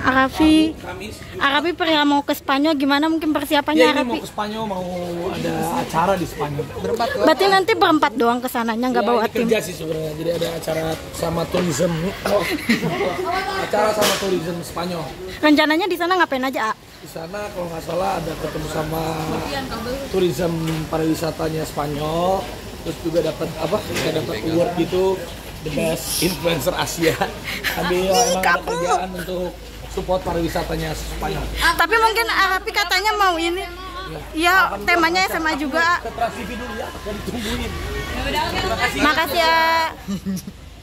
Arafi. Arafi pernah mau ke Spanyol gimana mungkin persiapannya Ya ini Arafi? mau ke Spanyol mau ada acara di Spanyol. Berempat. Berarti nanti berempat doang ke sananya nggak Ya, bawa ini tim. kerja sih sebenarnya. Jadi ada acara sama tourism. acara sama tourism Spanyol. Rencananya di sana ngapain aja? A? Di sana kalau nggak salah ada ketemu sama tourism pariwisatanya Spanyol. Terus juga dapat apa? Kita dapat award gitu the best influencer Asia. Ambil emang ada kerjaan untuk support pariwisatanya Spanyol. Tapi mungkin Arafi katanya mau ini. Ya, temanya SMA juga. Ke Trans TV dulu ya, mau ditungguin. Makasih ya.